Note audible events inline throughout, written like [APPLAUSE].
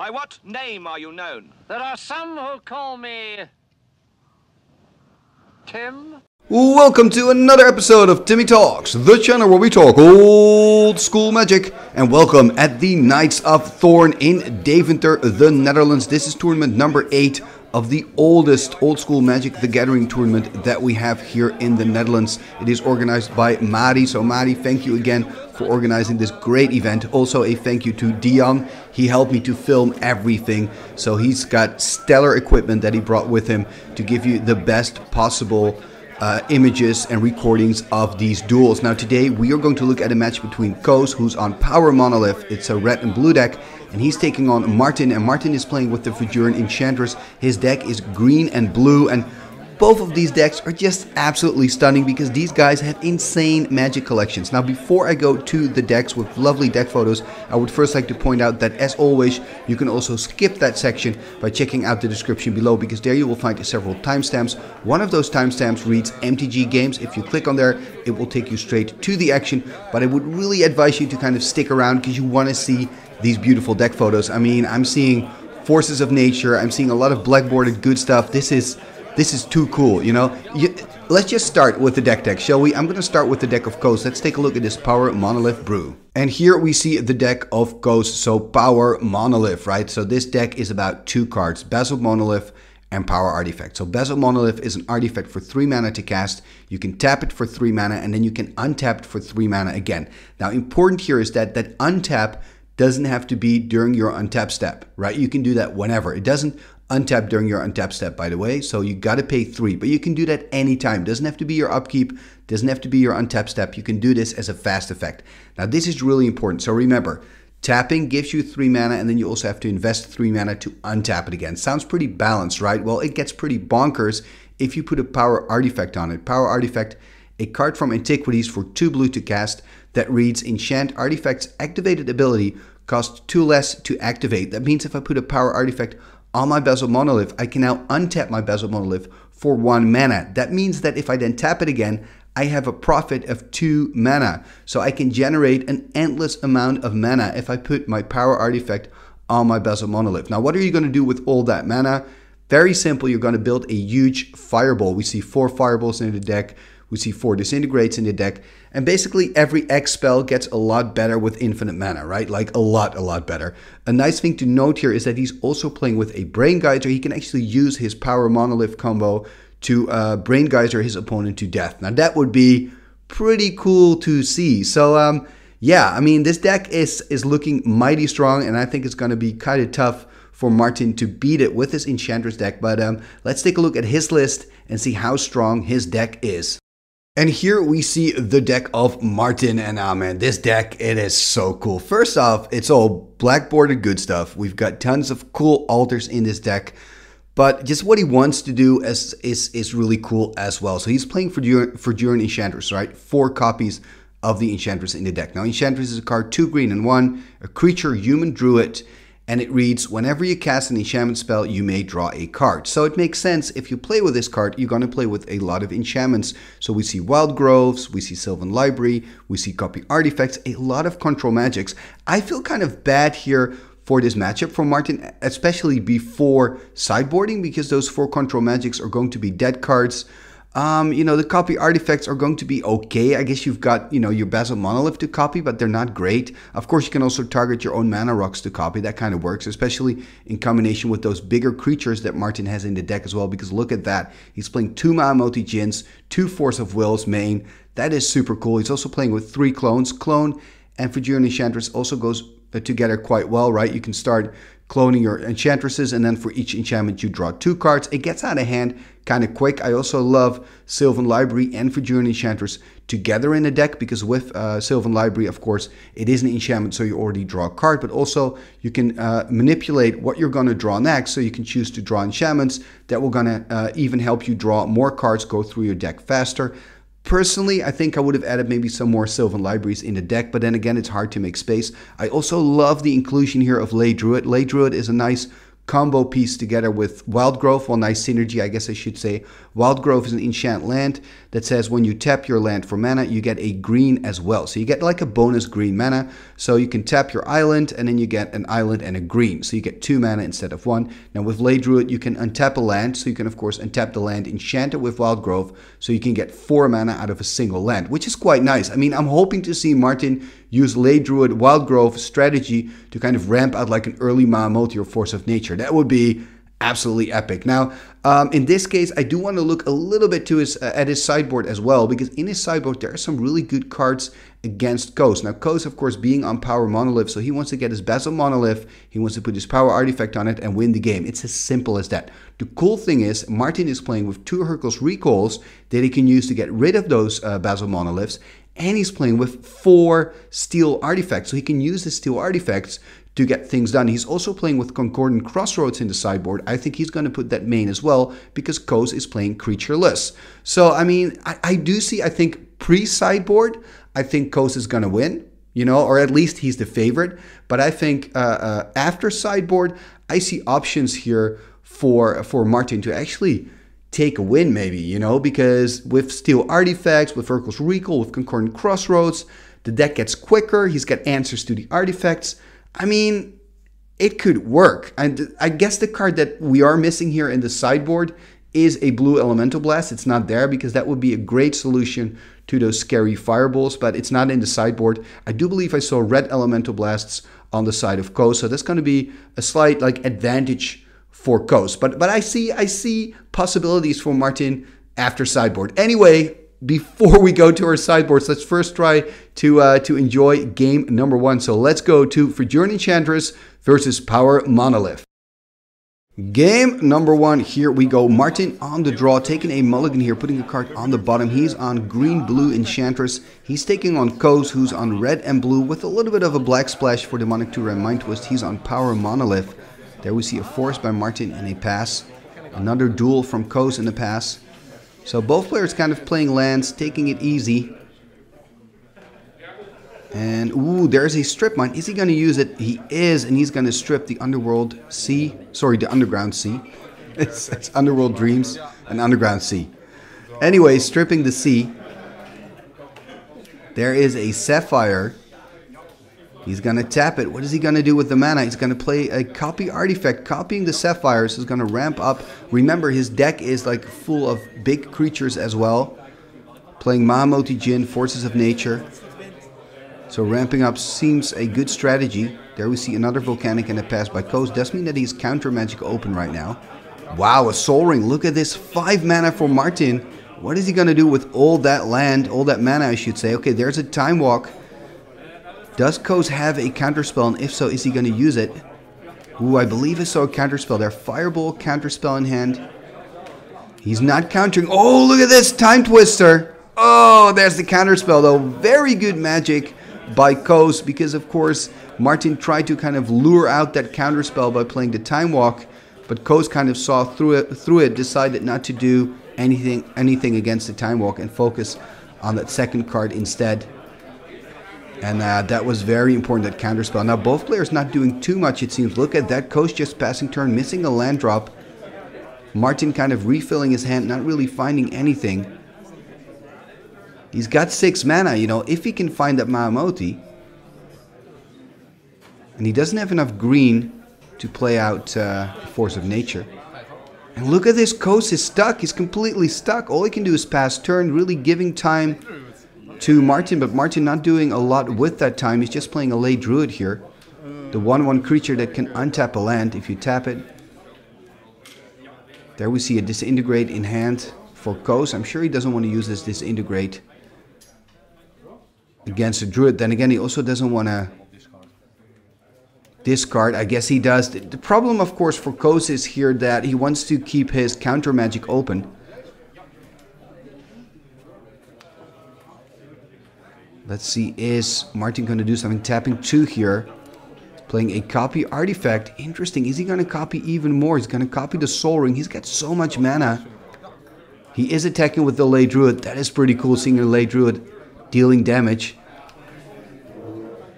By what name are you known? There are some who call me. Tim? Welcome to another episode of Timmy Talks, the channel where we talk old school magic. And welcome at the Knights of Thorn in Deventer, the Netherlands. This is tournament number 8 of the oldest old school Magic the Gathering tournament that we have here in the Netherlands. It is organized by Mari. So, Mari, thank you again for organizing this great event. Also, a thank you to Dion. He helped me to film everything. So, he's got stellar equipment that he brought with him to give you the best possible uh, images and recordings of these duels. Now today we are going to look at a match between Koos, who's on Power Monolith. It's a red and blue deck, and he's taking on Marten, and Marten is playing with the Verduran Enchantress. His deck is green and blue, and both of these decks are just absolutely stunning because these guys have insane magic collections. Now before I go to the decks with lovely deck photos, I would first like to point out that as always, you can also skip that section by checking out the description below because there you will find several timestamps. One of those timestamps reads MTG Games. If you click on there, it will take you straight to the action, but I would really advise you to kind of stick around because you want to see these beautiful deck photos. I mean, I'm seeing Forces of Nature, I'm seeing a lot of blackboarded good stuff. This is this is too cool, you know? You, let's just start with the deck deck, shall we? I'm going to start with the deck of Koos. Let's take a look at this Power Monolith Brew. And here we see the deck of Koos, so Power Monolith, right? So this deck is about two cards, Basalt Monolith and Power Artifact. So Basalt Monolith is an artifact for 3 mana to cast. You can tap it for 3 mana and then you can untap it for 3 mana again. Now important here is that that untap doesn't have to be during your untap step, right? You can do that whenever. It doesn't untap during your untap step, by the way. So you got to pay three, but you can do that anytime. Doesn't have to be your upkeep, doesn't have to be your untap step. You can do this as a fast effect. Now, this is really important. So remember, tapping gives you three mana, and then you also have to invest three mana to untap it again. Sounds pretty balanced, right? Well, it gets pretty bonkers if you put a power artifact on it. Power artifact, a card from Antiquities for two blue to cast that reads Enchant Artifact's activated ability costs two less to activate. That means if I put a power artifact on my Basalt Monolith, I can now untap my Basalt Monolith for one mana. That means that if I then tap it again, I have a profit of two mana. So I can generate an endless amount of mana if I put my power artifact on my Basalt Monolith. Now, what are you going to do with all that mana? Very simple, you're going to build a huge fireball. We see four fireballs in the deck. We see four disintegrates in the deck. And basically every X spell gets a lot better with infinite mana, right? Like a lot, a lot better. A nice thing to note here is that he's also playing with a Brain Geyser. He can actually use his Power Monolith combo to uh, Brain Geyser his opponent to death. Now that would be pretty cool to see. So um, yeah, I mean this deck is is looking mighty strong, and I think it's going to be kind of tough for Marten to beat it with his Enchantress deck. But um, let's take a look at his list and see how strong his deck is. And here we see the deck of Marten and ah man, this deck, it is so cool. First off, it's all blackboarded good stuff. We've got tons of cool altars in this deck. But just what he wants to do is, is, is really cool as well. So he's playing for Verduran Enchantress, right? Four copies of the Enchantress in the deck. Now, Enchantress is a card, two green and one, a creature, human druid, and it reads, whenever you cast an enchantment spell, you may draw a card. So it makes sense if you play with this card, you're going to play with a lot of enchantments. So we see Wild Groves, we see Sylvan Library, we see Copy Artifacts, a lot of control magics. I feel kind of bad here for this matchup for Marten, especially before sideboarding, because those four control magics are going to be dead cards. Um, you know, the copy artifacts are going to be okay. I guess you've got, you know, your Basalt Monolith to copy, but they're not great. Of course, you can also target your own mana rocks to copy. That kind of works, especially in combination with those bigger creatures that Marten has in the deck as well, because look at that. He's playing two Mahamoti Djinns, two Force of Wills main. That is super cool. He's also playing with three clones. Clone and Verduran Enchantress also goes uh, together quite well, right? You can start cloning your enchantresses, and then for each enchantment you draw two cards. It gets out of hand kind of quick. I also love Sylvan Library and Verduran Enchantress together in a deck because with uh, Sylvan Library, of course, it is an enchantment, so you already draw a card, but also you can uh, manipulate what you're going to draw next, so you can choose to draw enchantments that will going to uh, even help you draw more cards, go through your deck faster. Personally, I think I would have added maybe some more Sylvan libraries in the deck, but then again, it's hard to make space. I also love the inclusion here of Ley Druid. Ley Druid is a nice combo piece together with Wild Growth. Well, nice synergy, I guess I should say. Wild Growth is an enchant land that says when you tap your land for mana, you get a green as well. So you get like a bonus green mana. So you can tap your island and then you get an island and a green. So you get two mana instead of one. Now with Ley Druid, you can untap a land. So you can, of course, untap the land, enchant it with Wild Growth. So you can get four mana out of a single land, which is quite nice. I mean, I'm hoping to see Marten use Ley Druid Wild Growth strategy to kind of ramp out like an early Mahamoti or Force of Nature. That would be absolutely epic. Now, um, in this case, I do want to look a little bit to his uh, at his sideboard as well because in his sideboard there are some really good cards against Koos. Now, Koos, of course, being on Power Monolith, so he wants to get his Basalt Monolith, he wants to put his Power Artifact on it and win the game. It's as simple as that. The cool thing is, Marten is playing with two Hurkyl's Recalls that he can use to get rid of those uh, Basalt Monoliths, and he's playing with four steal artifacts. So he can use the steal artifacts to get things done. He's also playing with Concordant Crossroads in the sideboard. I think he's going to put that main as well because Koos is playing creatureless. So, I mean, I, I do see, I think, pre sideboard, I think Koos is going to win, you know, or at least he's the favorite. But I think uh, uh, after sideboard, I see options here for, for Marten to actually take a win, maybe, you know, because with Steal Artifacts, with Hurkyl's Recall, with Concordant Crossroads, the deck gets quicker. He's got answers to the artifacts. I mean, it could work. And I guess the card that we are missing here in the sideboard is a blue elemental blast. It's not there because that would be a great solution to those scary fireballs, but it's not in the sideboard. I do believe I saw red elemental blasts on the side of Koos, so that's going to be a slight like advantage for Koos. But but I see I see possibilities for Marten after sideboard. Anyway, before we go to our sideboards, let's first try to uh, to enjoy game number one. So let's go to Verduran Enchantress versus Power Monolith. Game number one, here we go. Marten on the draw, taking a mulligan here, putting a card on the bottom. He's on green-blue Enchantress. He's taking on Koos, who's on red and blue, with a little bit of a black splash for Demonic Tutor and Mind Twist. He's on Power Monolith. There we see a force by Marten and a pass. Another dual from Koos in the pass. So both players kind of playing lands, taking it easy. And, ooh, there's a strip mine. Is he going to use it? He is, and he's going to strip the Underworld Sea. Sorry, the Underground Sea. [LAUGHS] It's, it's Underworld Dreams and Underground Sea. Anyway, stripping the sea. There is a Sapphire. He's going to tap it. What is he going to do with the mana? He's going to play a copy artifact. Copying the Sapphires is going to ramp up. Remember, his deck is like full of big creatures as well. Playing Mahamoti Djinn, Forces of Nature. So ramping up seems a good strategy. There we see another Volcanic and a pass by Coast. Does mean that he's counter magic open right now. Wow, a Sol Ring. Look at this. 5 mana for Marten. What is he going to do with all that land, all that mana I should say. Okay, there's a Time Walk. Does Koos have a counterspell, and if so, is he going to use it? Ooh, I believe I saw a counterspell there. Fireball, counterspell in hand. He's not countering. Oh, look at this! Timetwister! Oh, there's the counterspell, though. Very good magic by Koos, because, of course, Marten tried to kind of lure out that counterspell by playing the Time Walk, but Koos kind of saw through it, through it, decided not to do anything, anything against the Time Walk and focus on that second card instead. And uh, that was very important, that counterspell. Now, both players not doing too much, it seems. Look at that. Koos just passing turn, missing a land drop. Marten kind of refilling his hand, not really finding anything. He's got six mana, you know, if he can find that Mahamoti. And he doesn't have enough green to play out uh, Force of Nature. And look at this, Koos is stuck. He's completely stuck. All he can do is pass turn, really giving time to Marten, but Marten not doing a lot with that time. He's just playing a Ley Druid here. The 1-1 creature that can untap a land if you tap it. There we see a Disintegrate in hand for Koos. I'm sure he doesn't want to use this Disintegrate against a Druid. Then again, he also doesn't want to discard. I guess he does. The problem, of course, for Koos is here that he wants to keep his counter magic open. Let's see, is Marten going to do something? Tapping two here. Playing a copy artifact. Interesting. Is he going to copy even more? He's going to copy the Sol Ring. He's got so much mana. He is attacking with the Ley Druid. That is pretty cool, seeing a Ley Druid dealing damage.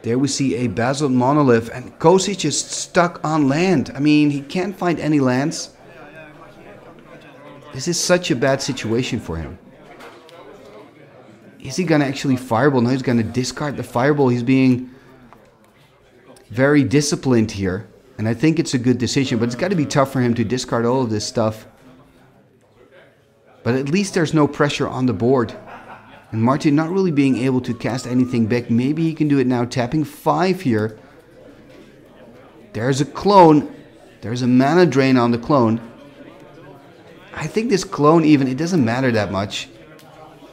There we see a Basalt Monolith, and Kosic just stuck on land. I mean, he can't find any lands. This is such a bad situation for him. Is he gonna actually fireball? No, he's gonna discard the fireball. He's being very disciplined here. And I think it's a good decision, but it's got to be tough for him to discard all of this stuff. But at least there's no pressure on the board. And Marten not really being able to cast anything back. Maybe he can do it now, tapping 5 here. There's a clone. There's a mana drain on the clone. I think this clone even, it doesn't matter that much.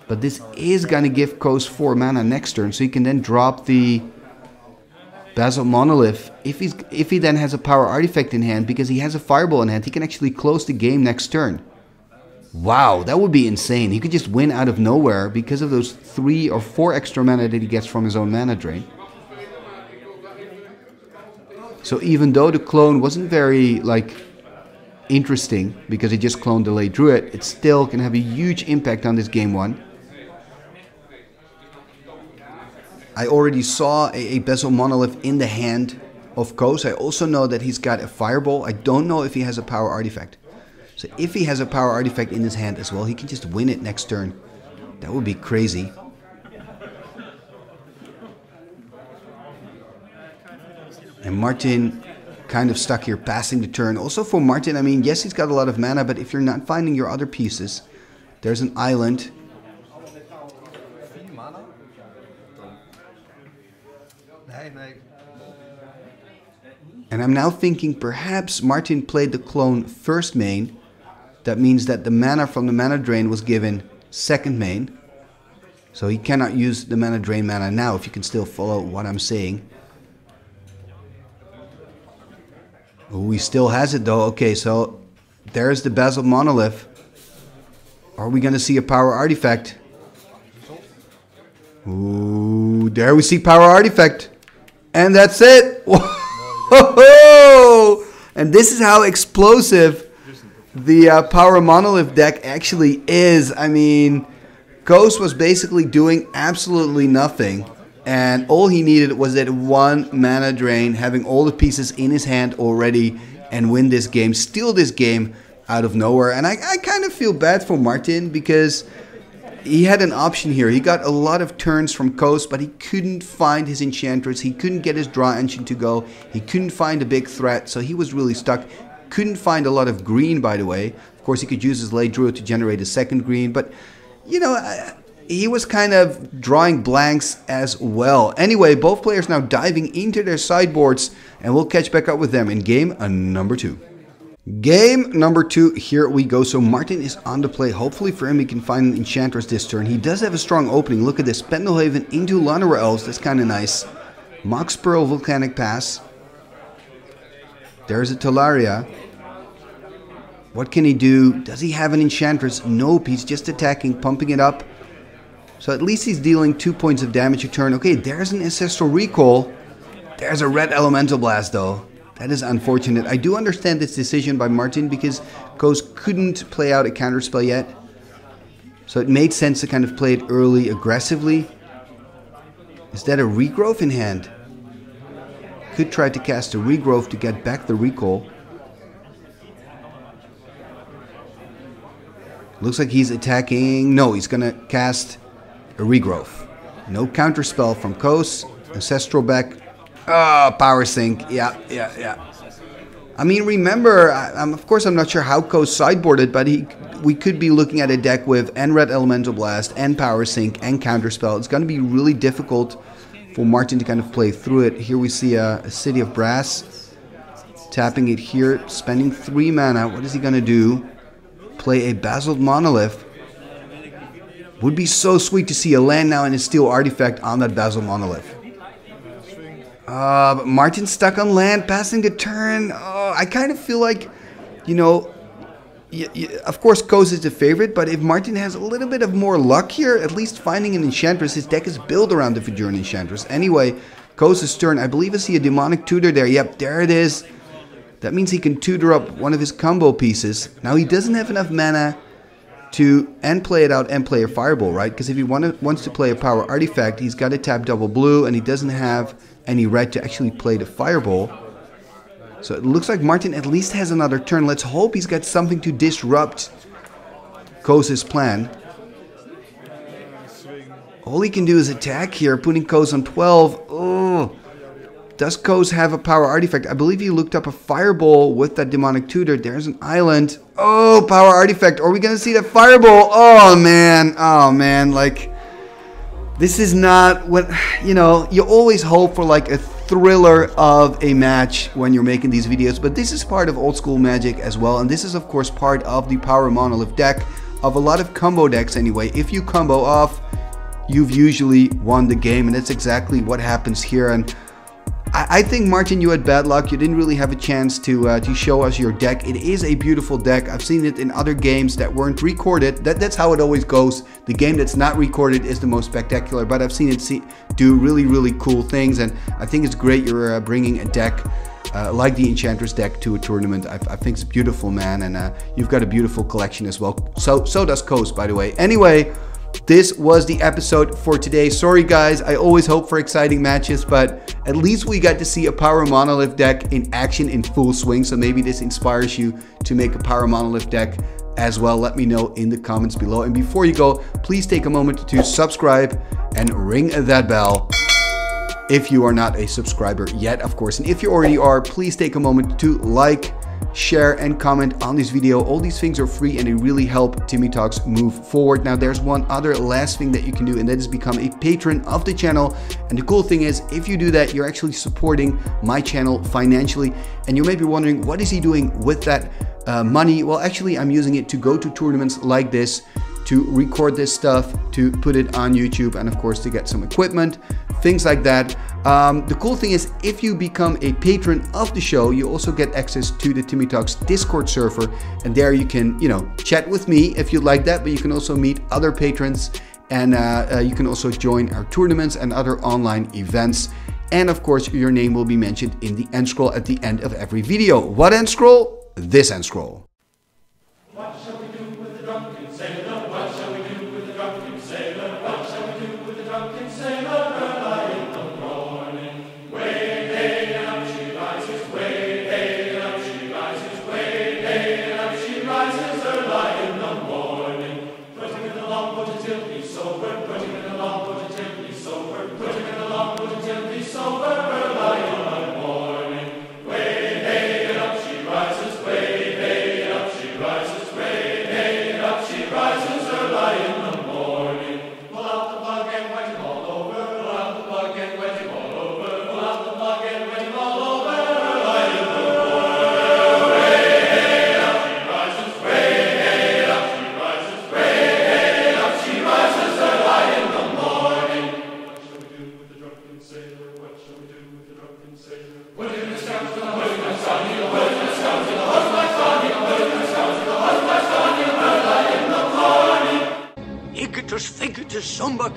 But this is going to give Koos 4 mana next turn, so he can then drop the Basalt Monolith. If, he's, if he then has a power artifact in hand, because he has a fireball in hand, he can actually close the game next turn. Wow, that would be insane. He could just win out of nowhere because of those three or four extra mana that he gets from his own mana drain. So even though the clone wasn't very, like, interesting, because he just cloned the Ley Druid, it still can have a huge impact on this game one. I already saw a, a Basalt Monolith in the hand of Koos. I also know that he's got a Fireball. I don't know if he has a Power Artifact. So if he has a Power Artifact in his hand as well, he can just win it next turn. That would be crazy. And Marten kind of stuck here passing the turn. Also for Marten, I mean, yes, he's got a lot of mana, but if you're not finding your other pieces, there's an island And I'm now thinking perhaps Marten played the clone first main. That means that the mana from the mana drain was given second main. So he cannot use the mana drain mana now, if you can still follow what I'm saying. Oh, he still has it though. Okay, so there's the Basalt Monolith. Are we going to see a power artifact? Ooh, there we see power artifact. And that's it. [LAUGHS] and this is how explosive the uh, Power Monolith deck actually is. I mean, Ghost was basically doing absolutely nothing. And all he needed was that one mana drain, having all the pieces in his hand already, and win this game, steal this game out of nowhere. And I, I kind of feel bad for Marten because he had an option here. He got a lot of turns from Coast, but he couldn't find his Enchantress. He couldn't get his draw engine to go. He couldn't find a big threat, so he was really stuck. Couldn't find a lot of green, by the way. Of course, he could use his Ley Druid to generate a second green, but, you know, he was kind of drawing blanks as well. Anyway, both players now diving into their sideboards, and we'll catch back up with them in game uh, number two. Game number two, here we go. So Marten is on the play. Hopefully for him he can find an Enchantress this turn. He does have a strong opening. Look at this. Pendelhaven into Llanowar Elves. That's kind of nice. Mox Pearl Volcanic Pass. There's a Talaria. What can he do? Does he have an Enchantress? Nope, he's just attacking, pumping it up. So at least he's dealing two points of damage a turn. Okay, there's an Ancestral Recall. There's a Red Elemental Blast though. That is unfortunate. I do understand this decision by Marten because Ghost couldn't play out a counterspell yet. So it made sense to kind of play it early aggressively. Is that a regrowth in hand? Could try to cast a regrowth to get back the recall. Looks like he's attacking. No, he's gonna cast a regrowth. No counterspell from Koos. Ancestral back Oh, power sink. Yeah, yeah, yeah. I mean, remember, I, of course, I'm not sure how Koos sideboarded, but he, we could be looking at a deck with and Red Elemental Blast and Power Sink and Counterspell. It's going to be really difficult for Marten to kind of play through it. Here we see a, a City of Brass tapping it here, spending three mana. What is he going to do? Play a Basalt Monolith. Would be so sweet to see a land now and a steal artifact on that Basalt Monolith. Uh, but Marten's stuck on land, passing the turn. Oh, I kind of feel like, you know, of course, Koos is the favorite, but if Marten has a little bit of more luck here, at least finding an Enchantress, his deck is built around the Verduran Enchantress. Anyway, Koos' turn. I believe I see a Demonic Tutor there. Yep, there it is. That means he can tutor up one of his combo pieces. Now, he doesn't have enough mana to and play it out and play a Fireball, right? Because if he want to, wants to play a Power Artifact, he's got to tap double blue, and he doesn't have any red to actually play the fireball. So it looks like Marten at least has another turn. Let's hope he's got something to disrupt Koos's plan. All he can do is attack here, putting Koos on 12. Oh. Does Koos have a power artifact? I believe he looked up a fireball with that demonic tutor. There's an island. Oh, power artifact. Are we going to see that fireball? Oh, man. Oh, man. Like, this is not what, you know, you always hope for like a thriller of a match when you're making these videos. But this is part of old school magic as well. And this is, of course, part of the power monolith deck of a lot of combo decks anyway. If you combo off, you've usually won the game. And that's exactly what happens here. And I, think Marten, you had bad luck. You didn't really have a chance to uh, to show us your deck. It is a beautiful deck. I've seen it in other games that weren't recorded. That that's how it always goes. The game that's not recorded is the most spectacular. But I've seen it see, do really really cool things, and I think it's great you're uh, bringing a deck. Uh, like the Enchantress deck to a tournament. I, I think it's beautiful, man, and uh, you've got a beautiful collection as well. So so does Coast, by the way. Anyway, this was the episode for today. Sorry guys, I always hope for exciting matches, but at least we got to see a Power Monolith deck in action in full swing, so maybe this inspires you to make a Power Monolith deck as well. Let me know in the comments below. And before you go, please take a moment to subscribe and ring that bell if you are not a subscriber yet, of course. And if you already are, please take a moment to like, share and comment on this video. All these things are free and they really help Timmy Talks move forward. Now there's one other last thing that you can do and that is become a patron of the channel. And the cool thing is if you do that, you're actually supporting my channel financially. And you may be wondering, what is he doing with that uh, money? Well, actually I'm using it to go to tournaments like this to record this stuff, to put it on YouTube, and of course to get some equipment, things like that. Um, the cool thing is if you become a patron of the show, you also get access to the Timmy Talks Discord server. And there you can, you know, chat with me if you'd like that, but you can also meet other patrons and uh, uh, you can also join our tournaments and other online events. And of course, your name will be mentioned in the end scroll at the end of every video. What end scroll? This end scroll.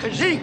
que j'ai